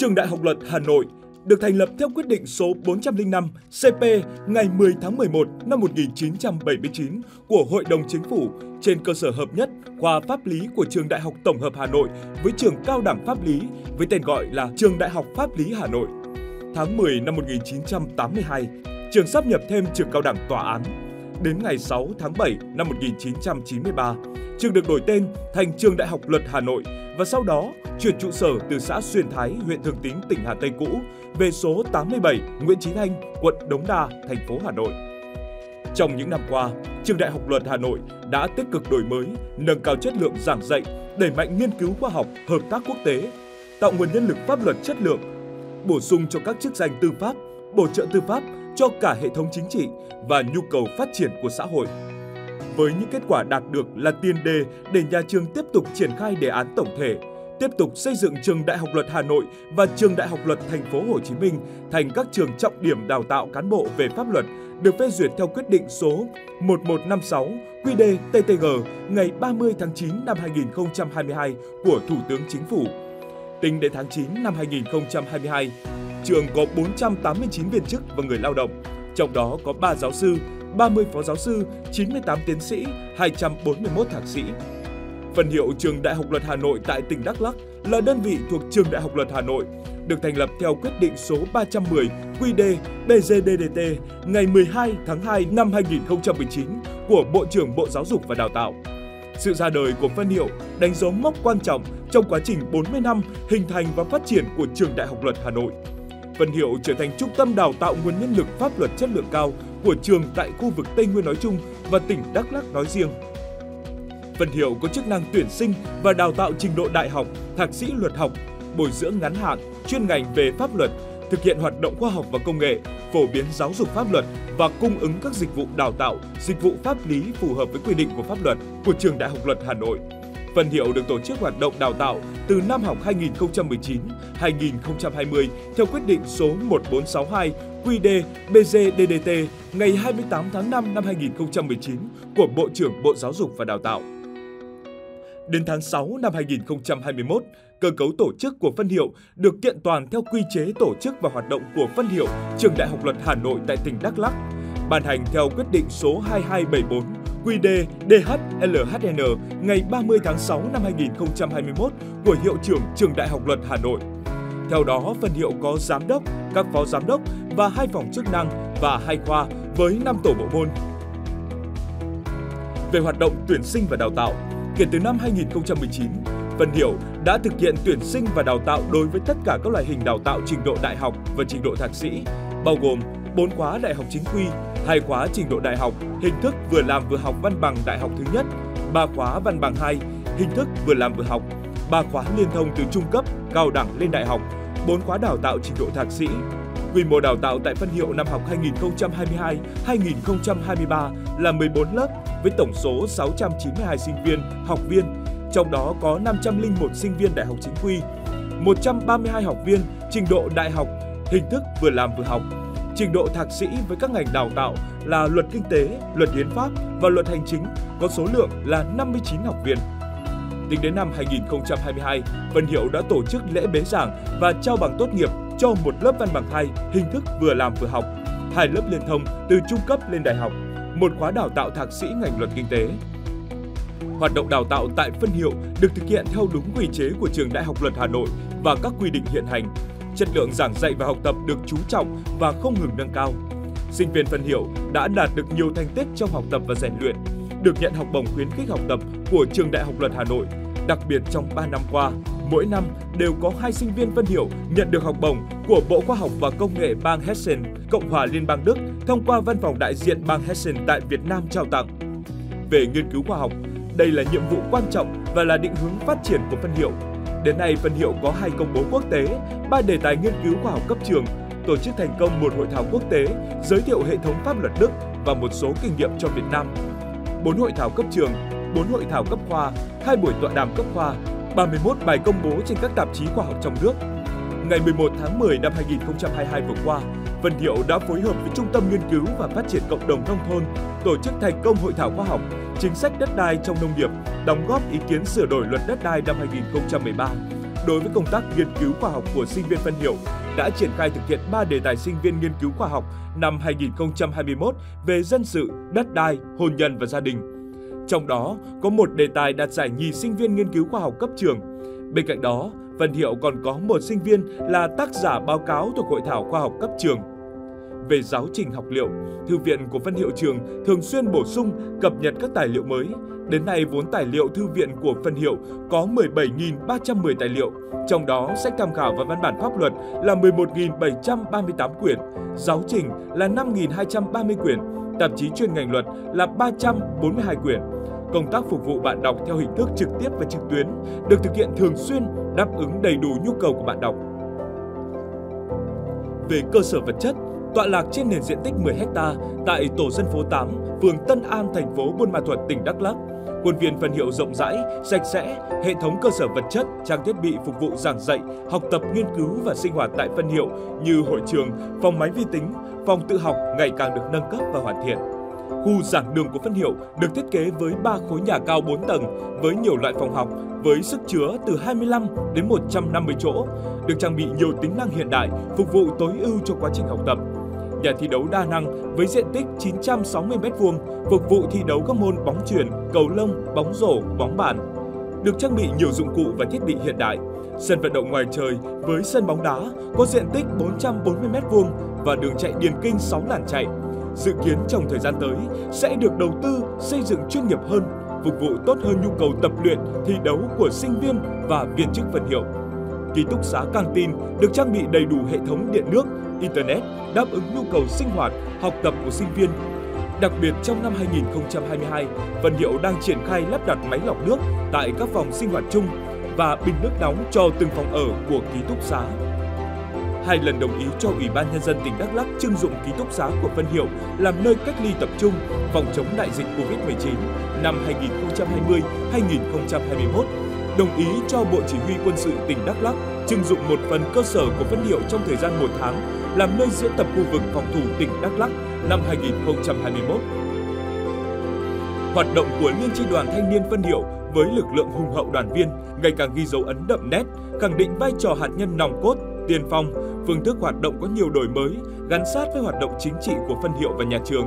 Trường Đại học Luật Hà Nội được thành lập theo quyết định số 405 CP ngày 10 tháng 11 năm 1979 của Hội đồng Chính phủ trên cơ sở hợp nhất khoa pháp lý của Trường Đại học Tổng hợp Hà Nội với trường cao đẳng pháp lý với tên gọi là Trường Đại học Pháp lý Hà Nội. Tháng 10 năm 1982, trường sắp nhập thêm trường cao đẳng tòa án. Đến ngày 6 tháng 7 năm 1993, trường được đổi tên thành Trường Đại học Luật Hà Nội và sau đó chuyển trụ sở từ xã Xuyên Thái, huyện Thường Tín, tỉnh Hà Tây cũ về số 87 Nguyễn Chí Thanh, quận Đống Đa, thành phố Hà Nội. Trong những năm qua, Trường Đại học Luật Hà Nội đã tích cực đổi mới, nâng cao chất lượng giảng dạy, đẩy mạnh nghiên cứu khoa học, hợp tác quốc tế, tạo nguồn nhân lực pháp luật chất lượng, bổ sung cho các chức danh tư pháp, bổ trợ tư pháp cho cả hệ thống chính trị và nhu cầu phát triển của xã hội. Với những kết quả đạt được là tiền đề để nhà trường tiếp tục triển khai đề án tổng thể, tiếp tục xây dựng trường Đại học Luật Hà Nội và trường Đại học Luật Thành phố Hồ Chí Minh thành các trường trọng điểm đào tạo cán bộ về pháp luật được phê duyệt theo quyết định số 1156 QĐ TTG ngày 30 tháng 9 năm 2022 của Thủ tướng Chính phủ. Tính đến tháng 9 năm 2022, trường có 489 viên chức và người lao động, trong đó có 3 giáo sư, 30 phó giáo sư, 98 tiến sĩ, 241 thạc sĩ. Phần hiệu Trường Đại học Luật Hà Nội tại tỉnh Đắk Lắk là đơn vị thuộc Trường Đại học Luật Hà Nội, được thành lập theo quyết định số 310 QĐ BGDDT ngày 12 tháng 2 năm 2019 của Bộ trưởng Bộ Giáo dục và Đào tạo. Sự ra đời của phân hiệu đánh dấu mốc quan trọng trong quá trình 40 năm hình thành và phát triển của Trường Đại học Luật Hà Nội. Phân hiệu trở thành trung tâm đào tạo nguồn nhân lực pháp luật chất lượng cao của trường tại khu vực Tây Nguyên nói chung và tỉnh Đắk Lắk nói riêng. Phân hiệu có chức năng tuyển sinh và đào tạo trình độ đại học, thạc sĩ luật học, bồi dưỡng ngắn hạn, chuyên ngành về pháp luật, thực hiện hoạt động khoa học và công nghệ, phổ biến giáo dục pháp luật và cung ứng các dịch vụ đào tạo, dịch vụ pháp lý phù hợp với quy định của pháp luật của Trường Đại học Luật Hà Nội. Phần hiệu được tổ chức hoạt động đào tạo từ năm học 2019-2020 theo quyết định số 1462 QĐ BGDDT ngày 28 tháng 5 năm 2019 của Bộ trưởng Bộ Giáo dục và Đào tạo. Đến tháng 6 năm 2021, cơ cấu tổ chức của phân hiệu được kiện toàn theo quy chế tổ chức và hoạt động của phân hiệu Trường Đại học Luật Hà Nội tại tỉnh Đắk Lắk, ban hành theo quyết định số 2274 QĐ DHLHN ngày 30 tháng 6 năm 2021 của Hiệu trưởng Trường Đại học Luật Hà Nội. Theo đó, phân hiệu có giám đốc, các phó giám đốc và hai phòng chức năng và hai khoa với 5 tổ bộ môn. Về hoạt động tuyển sinh và đào tạo, kể từ năm 2019, Phân Hiệu đã thực hiện tuyển sinh và đào tạo đối với tất cả các loại hình đào tạo trình độ đại học và trình độ thạc sĩ, bao gồm 4 khóa đại học chính quy, hai khóa trình độ đại học, hình thức vừa làm vừa học văn bằng đại học thứ nhất, ba khóa văn bằng 2, hình thức vừa làm vừa học, ba khóa liên thông từ trung cấp, cao đẳng lên đại học, 4 khóa đào tạo trình độ thạc sĩ. Quy mô đào tạo tại phân hiệu năm học 2022-2023 là 14 lớp với tổng số 692 sinh viên, học viên, trong đó có 501 sinh viên đại học chính quy, 132 học viên trình độ đại học, hình thức vừa làm vừa học, trình độ thạc sĩ với các ngành đào tạo là luật kinh tế, luật hiến pháp và luật hành chính có số lượng là 59 học viên. Tính đến năm 2022, Vân Hiệu đã tổ chức lễ bế giảng và trao bằng tốt nghiệp cho một lớp văn bằng 2 hình thức vừa làm vừa học, hai lớp liên thông từ trung cấp lên đại học, một khóa đào tạo thạc sĩ ngành luật kinh tế. Hoạt động đào tạo tại phân hiệu được thực hiện theo đúng quy chế của Trường Đại học Luật Hà Nội và các quy định hiện hành. Chất lượng giảng dạy và học tập được chú trọng và không ngừng nâng cao. Sinh viên phân hiệu đã đạt được nhiều thành tích trong học tập và rèn luyện, được nhận học bổng khuyến khích học tập của Trường Đại học Luật Hà Nội. Đặc biệt trong 3 năm qua, mỗi năm đều có hai sinh viên phân hiệu nhận được học bổng của Bộ Khoa học và Công nghệ bang Hessen, Cộng hòa Liên bang Đức thông qua văn phòng đại diện bang Hessen tại Việt Nam trao tặng. Về nghiên cứu khoa học, đây là nhiệm vụ quan trọng và là định hướng phát triển của phân hiệu. Đến nay, phân hiệu có hai công bố quốc tế, ba đề tài nghiên cứu khoa học cấp trường, tổ chức thành công một hội thảo quốc tế, giới thiệu hệ thống pháp luật Đức và một số kinh nghiệm cho Việt Nam. Bốn hội thảo cấp trường, bốn hội thảo cấp khoa, hai buổi tọa đàm cấp khoa, 31 bài công bố trên các tạp chí khoa học trong nước. Ngày 11 tháng 10 năm 2022 vừa qua, Vân Hiệu đã phối hợp với Trung tâm Nghiên cứu và Phát triển Cộng đồng Nông thôn tổ chức thành công hội thảo khoa học chính sách đất đai trong nông nghiệp, đóng góp ý kiến sửa đổi luật đất đai năm 2013, đối với công tác nghiên cứu khoa học của sinh viên Vân hiệu đã triển khai thực hiện 3 đề tài sinh viên nghiên cứu khoa học năm 2021 về dân sự, đất đai, hôn nhân và gia đình. Trong đó có một đề tài đạt giải nhì sinh viên nghiên cứu khoa học cấp trường. Bên cạnh đó, Vân Hiệu còn có một sinh viên là tác giả báo cáo thuộc hội thảo khoa học cấp trường. Về giáo trình học liệu, Thư viện của Phân Hiệu Trường thường xuyên bổ sung, cập nhật các tài liệu mới. Đến nay, vốn tài liệu thư viện của Phân Hiệu có 17.310 tài liệu, trong đó sách tham khảo và văn bản pháp luật là 11.738 quyển, giáo trình là 5.230 quyển, tạp chí chuyên ngành luật là 342 quyển. Công tác phục vụ bạn đọc theo hình thức trực tiếp và trực tuyến được thực hiện thường xuyên, đáp ứng đầy đủ nhu cầu của bạn đọc. Về cơ sở vật chất, tọa lạc trên nền diện tích 10 ha tại tổ dân phố 8, phường Tân An, thành phố Buôn Ma Thuột, tỉnh Đắk Lắk. Khuôn viên phân hiệu rộng rãi, sạch sẽ, hệ thống cơ sở vật chất, trang thiết bị phục vụ giảng dạy, học tập, nghiên cứu và sinh hoạt tại phân hiệu như hội trường, phòng máy vi tính, phòng tự học ngày càng được nâng cấp và hoàn thiện. Khu giảng đường của phân hiệu được thiết kế với 3 khối nhà cao 4 tầng với nhiều loại phòng học với sức chứa từ 25 đến 150 chỗ, được trang bị nhiều tính năng hiện đại phục vụ tối ưu cho quá trình học tập. Nhà thi đấu đa năng với diện tích 960 m2 phục vụ thi đấu các môn bóng chuyền, cầu lông, bóng rổ, bóng bàn. Được trang bị nhiều dụng cụ và thiết bị hiện đại. Sân vận động ngoài trời với sân bóng đá có diện tích 440 m2 và đường chạy điền kinh 6 làn chạy dự kiến trong thời gian tới sẽ được đầu tư xây dựng chuyên nghiệp hơn, phục vụ tốt hơn nhu cầu tập luyện, thi đấu của sinh viên và viên chức phân hiệu. Ký túc xá căng tin được trang bị đầy đủ hệ thống điện nước, internet đáp ứng nhu cầu sinh hoạt, học tập của sinh viên. Đặc biệt trong năm 2022, Vân Hiệu đang triển khai lắp đặt máy lọc nước tại các phòng sinh hoạt chung và bình nước nóng cho từng phòng ở của ký túc xá hai lần đồng ý cho Ủy ban Nhân dân tỉnh Đắk Lắk trưng dụng ký túc xá của Vân Hiệu làm nơi cách ly tập trung phòng chống đại dịch Covid-19 năm 2020-2021, đồng ý cho Bộ Chỉ huy Quân sự tỉnh Đắk Lắk trưng dụng một phần cơ sở của phân Hiệu trong thời gian một tháng làm nơi diễn tập khu vực phòng thủ tỉnh Đắk Lắk năm 2021. Hoạt động của Liên tri đoàn Thanh niên phân Hiệu với lực lượng hùng hậu đoàn viên ngày càng ghi dấu ấn đậm nét, khẳng định vai trò hạt nhân nòng cốt tiên phong, phương thức hoạt động có nhiều đổi mới, gắn sát với hoạt động chính trị của phân hiệu và nhà trường.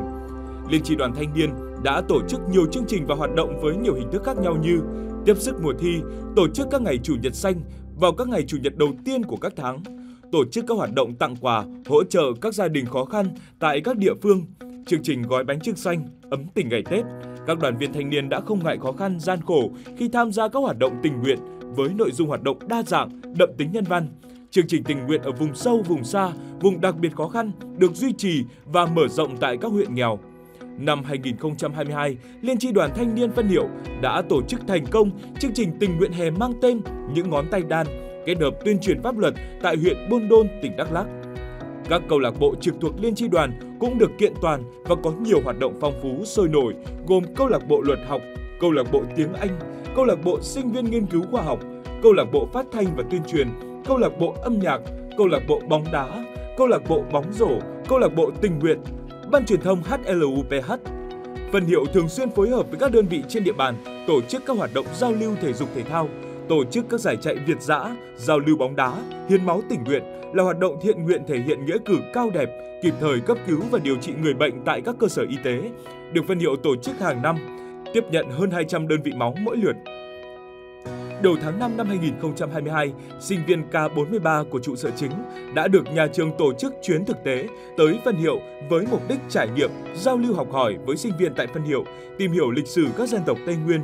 Liên tri đoàn thanh niên đã tổ chức nhiều chương trình và hoạt động với nhiều hình thức khác nhau như tiếp sức mùa thi, tổ chức các ngày chủ nhật xanh vào các ngày chủ nhật đầu tiên của các tháng, tổ chức các hoạt động tặng quà, hỗ trợ các gia đình khó khăn tại các địa phương, chương trình gói bánh trưng xanh, ấm tình ngày Tết. Các đoàn viên thanh niên đã không ngại khó khăn, gian khổ khi tham gia các hoạt động tình nguyện với nội dung hoạt động đa dạng, đậm tính nhân văn, Chương trình tình nguyện ở vùng sâu, vùng xa, vùng đặc biệt khó khăn được duy trì và mở rộng tại các huyện nghèo. Năm 2022, Liên tri đoàn Thanh niên Vân Hiệu đã tổ chức thành công chương trình tình nguyện hè mang tên Những ngón tay đan, kết hợp tuyên truyền pháp luật tại huyện Buôn Đôn, tỉnh Đắk Lắk. Các câu lạc bộ trực thuộc Liên tri đoàn cũng được kiện toàn và có nhiều hoạt động phong phú sôi nổi gồm câu lạc bộ luật học, câu lạc bộ tiếng Anh, câu lạc bộ sinh viên nghiên cứu khoa học, câu lạc bộ phát thanh và tuyên truyền, câu lạc bộ âm nhạc, câu lạc bộ bóng đá, câu lạc bộ bóng rổ, câu lạc bộ tình nguyện, ban truyền thông HLUPH. Phần hiệu thường xuyên phối hợp với các đơn vị trên địa bàn tổ chức các hoạt động giao lưu thể dục thể thao, tổ chức các giải chạy Việt dã, giao lưu bóng đá, hiến máu tình nguyện là hoạt động thiện nguyện thể hiện nghĩa cử cao đẹp, kịp thời cấp cứu và điều trị người bệnh tại các cơ sở y tế, được phân hiệu tổ chức hàng năm, tiếp nhận hơn 200 đơn vị máu mỗi lượt đầu tháng 5 năm 2022, sinh viên K43 của trụ sở chính đã được nhà trường tổ chức chuyến thực tế tới phân hiệu với mục đích trải nghiệm, giao lưu học hỏi với sinh viên tại phân hiệu, tìm hiểu lịch sử các dân tộc Tây Nguyên.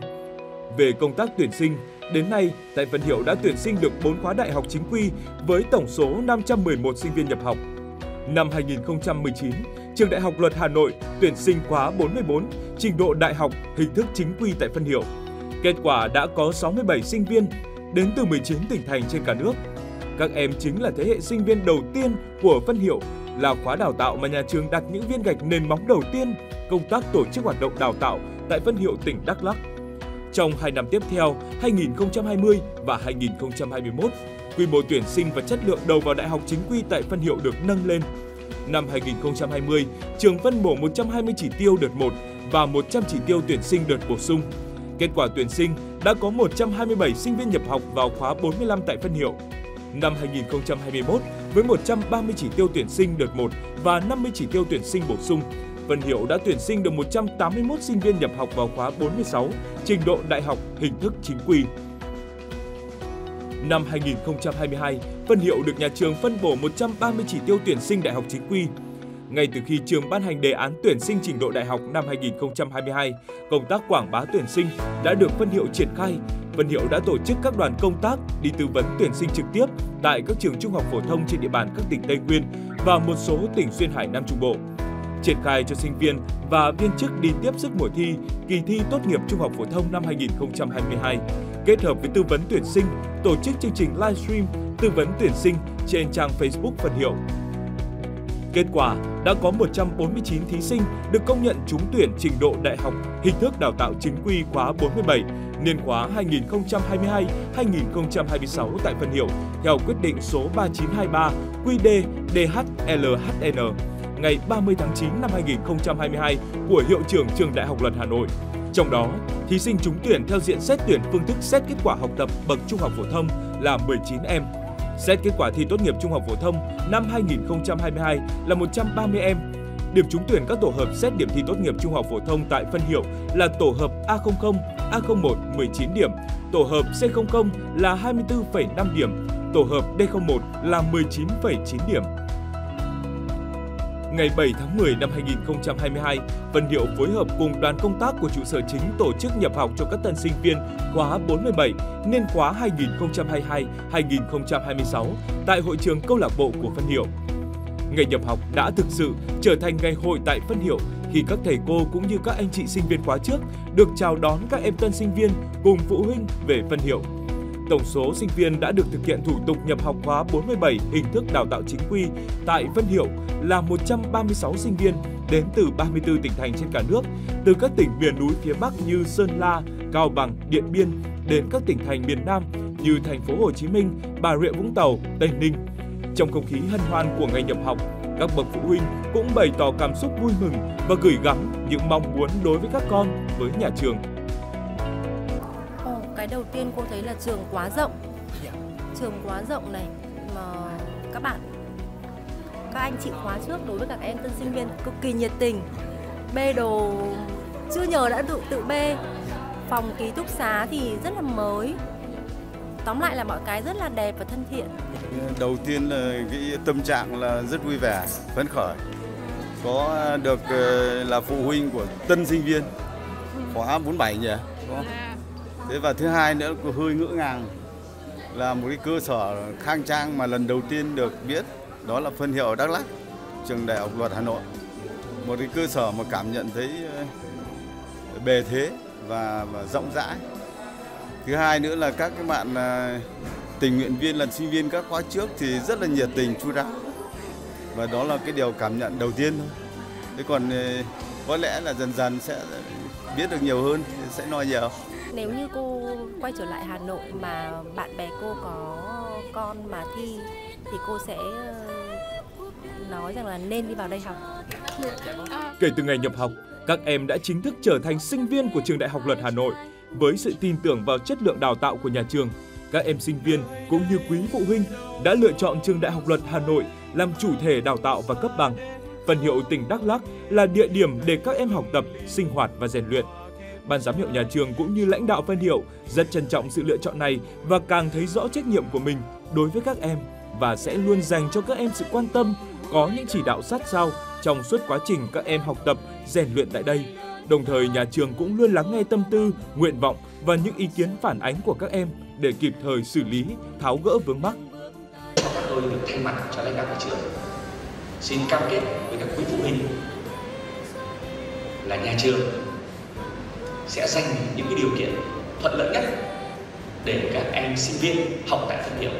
Về công tác tuyển sinh, đến nay tại phân hiệu đã tuyển sinh được 4 khóa đại học chính quy với tổng số 511 sinh viên nhập học. Năm 2019, Trường Đại học Luật Hà Nội tuyển sinh khóa 44, trình độ đại học hình thức chính quy tại phân hiệu Kết quả đã có 67 sinh viên đến từ 19 tỉnh thành trên cả nước. Các em chính là thế hệ sinh viên đầu tiên của phân hiệu, là khóa đào tạo mà nhà trường đặt những viên gạch nền móng đầu tiên công tác tổ chức hoạt động đào tạo tại phân hiệu tỉnh Đắk Lắk. Trong 2 năm tiếp theo, 2020 và 2021, quy mô tuyển sinh và chất lượng đầu vào đại học chính quy tại phân hiệu được nâng lên. Năm 2020, trường phân bổ 120 chỉ tiêu đợt 1 và 100 chỉ tiêu tuyển sinh đợt bổ sung Kết quả tuyển sinh đã có 127 sinh viên nhập học vào khóa 45 tại phân hiệu. Năm 2021, với 130 chỉ tiêu tuyển sinh đợt 1 và 50 chỉ tiêu tuyển sinh bổ sung, Vân Hiệu đã tuyển sinh được 181 sinh viên nhập học vào khóa 46, trình độ đại học hình thức chính quy. Năm 2022, Vân Hiệu được nhà trường phân bổ 130 chỉ tiêu tuyển sinh đại học chính quy. Ngay từ khi trường ban hành đề án tuyển sinh trình độ đại học năm 2022, công tác quảng bá tuyển sinh đã được phân Hiệu triển khai. Phân Hiệu đã tổ chức các đoàn công tác đi tư vấn tuyển sinh trực tiếp tại các trường trung học phổ thông trên địa bàn các tỉnh Tây Nguyên và một số tỉnh duyên Hải Nam Trung Bộ triển khai cho sinh viên và viên chức đi tiếp sức mùa thi, kỳ thi tốt nghiệp trung học phổ thông năm 2022, kết hợp với tư vấn tuyển sinh, tổ chức chương trình livestream tư vấn tuyển sinh trên trang Facebook Phân Hiệu. Kết quả, đã có 149 thí sinh được công nhận trúng tuyển trình độ đại học hình thức đào tạo chính quy khóa 47, niên khóa 2022-2026 tại Phân Hiệu theo quyết định số 3923 QD DHLHN ngày 30 tháng 9 năm 2022 của Hiệu trưởng Trường Đại học Luật Hà Nội. Trong đó, thí sinh trúng tuyển theo diện xét tuyển phương thức xét kết quả học tập bậc trung học phổ thông là 19 em. Xét kết quả thi tốt nghiệp trung học phổ thông năm 2022 là 130 em. Điểm trúng tuyển các tổ hợp xét điểm thi tốt nghiệp trung học phổ thông tại phân hiệu là tổ hợp A00, A01 19 điểm, tổ hợp C00 là 24,5 điểm, tổ hợp D01 là 19,9 điểm. Ngày 7 tháng 10 năm 2022, Vân Điệu phối hợp cùng đoàn công tác của trụ sở chính tổ chức nhập học cho các tân sinh viên khóa 47 niên khóa 2022-2026 tại hội trường câu lạc bộ của Vân Hiệu. Ngày nhập học đã thực sự trở thành ngày hội tại Phân Hiệu khi các thầy cô cũng như các anh chị sinh viên khóa trước được chào đón các em tân sinh viên cùng phụ huynh về Phân Hiệu. Tổng số sinh viên đã được thực hiện thủ tục nhập học khóa 47 hình thức đào tạo chính quy tại Vân Hiệu là 136 sinh viên đến từ 34 tỉnh thành trên cả nước, từ các tỉnh miền núi phía Bắc như Sơn La, Cao Bằng, Điện Biên đến các tỉnh thành miền Nam như thành phố Hồ Chí Minh, Bà Rịa Vũng Tàu, Tây Ninh. Trong không khí hân hoan của ngày nhập học, các bậc phụ huynh cũng bày tỏ cảm xúc vui mừng và gửi gắm những mong muốn đối với các con với nhà trường cái đầu tiên cô thấy là trường quá rộng. Trường quá rộng này mà các bạn các anh chị khóa trước đối với các em tân sinh viên cực kỳ nhiệt tình. Bê đồ chưa nhờ đã tự tự bê phòng ký túc xá thì rất là mới. Tóm lại là mọi cái rất là đẹp và thân thiện. Đầu tiên là cái tâm trạng là rất vui vẻ phấn khởi. Có được ờ, là phụ huynh của tân sinh viên. Khóa 47 nhỉ đúng không? Thế và thứ hai nữa cũng hơi ngỡ ngàng là một cái cơ sở khang trang mà lần đầu tiên được biết đó là phân hiệu ở Đắk Lắk, trường Đại học Luật Hà Nội. Một cái cơ sở mà cảm nhận thấy ờ, bề thế và, và rộng rãi. Thứ hai nữa là các cái bạn ờ, tình nguyện viên lần sinh viên các khóa trước thì rất là nhiệt tình chu đáo và đó là cái điều cảm nhận đầu tiên thôi. Thế còn ờ, có lẽ là dần dần sẽ biết được nhiều hơn sẽ nói nhiều nếu như cô quay trở lại Hà Nội mà bạn bè cô có con mà thi thì cô sẽ ờ, nói rằng là nên đi vào đây học. Kể từ ngày nhập học, các em đã chính thức trở thành sinh viên của trường Đại học Luật Hà Nội với sự tin tưởng vào chất lượng đào tạo của nhà trường. Các em sinh viên cũng như quý phụ huynh đã lựa chọn trường Đại học Luật Hà Nội làm chủ thể đào tạo và cấp bằng. Phần hiệu tỉnh Đắk Lắk là địa điểm để các em học tập, sinh hoạt và rèn luyện ban giám hiệu nhà trường cũng như lãnh đạo phân hiệu rất trân trọng sự lựa chọn này và càng thấy rõ trách nhiệm của mình đối với các em và sẽ luôn dành cho các em sự quan tâm, có những chỉ đạo sát sao trong suốt quá trình các em học tập, rèn luyện tại đây. Đồng thời nhà trường cũng luôn lắng nghe tâm tư, nguyện vọng và những ý kiến phản ánh của các em để kịp thời xử lý, tháo gỡ vướng mắc. Tôi được thay mặt cho lãnh đạo của trường xin cam kết với các quý phụ huynh là nhà trường sẽ dành những cái điều kiện thuận lợi nhất để các em sinh viên học tại phân hiệu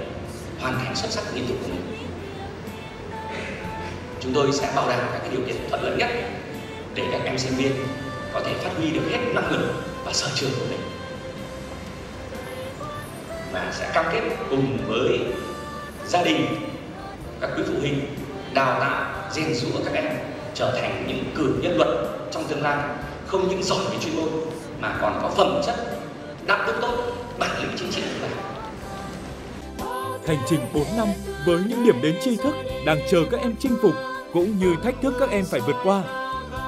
hoàn thành xuất sắc nhiệm vụ của mình. Chúng tôi sẽ bảo đảm các cái điều kiện thuận lợi nhất để các em sinh viên có thể phát huy được hết năng lực và sở trường của mình. Và sẽ cam kết cùng với gia đình, các quý phụ huynh đào tạo, rèn rũa các em trở thành những cử nhân luật trong tương lai, không những giỏi về chuyên môn mà còn có phẩm chất đạo đức tốt bản lĩnh chính trị vững vàng Hành trình 4 năm với những điểm đến tri thức đang chờ các em chinh phục cũng như thách thức các em phải vượt qua.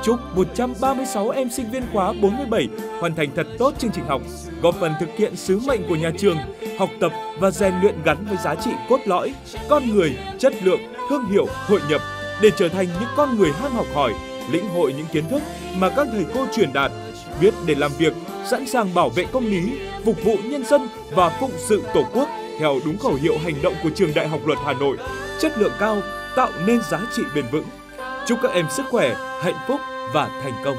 Chúc 136 em sinh viên khóa 47 hoàn thành thật tốt chương trình học, góp phần thực hiện sứ mệnh của nhà trường, học tập và rèn luyện gắn với giá trị cốt lõi, con người, chất lượng, thương hiệu, hội nhập để trở thành những con người ham học hỏi, lĩnh hội những kiến thức mà các thầy cô truyền đạt, biết để làm việc, sẵn sàng bảo vệ công lý, phục vụ nhân dân và phụng sự Tổ quốc theo đúng khẩu hiệu hành động của Trường Đại học Luật Hà Nội, chất lượng cao, tạo nên giá trị bền vững. Chúc các em sức khỏe, hạnh phúc và thành công.